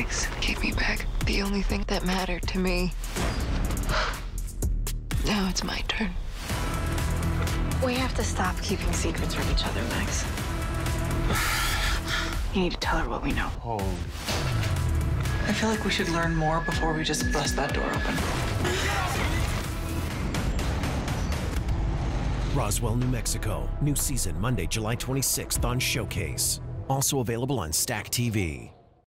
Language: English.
legs gave me back the only thing that mattered to me. Now it's my turn. We have to stop keeping secrets from each other, Max. You need to tell her what we know. Holy. I feel like we should learn more before we just bust that door open. Roswell, New Mexico. New season Monday, July 26th on Showcase. Also available on Stack TV.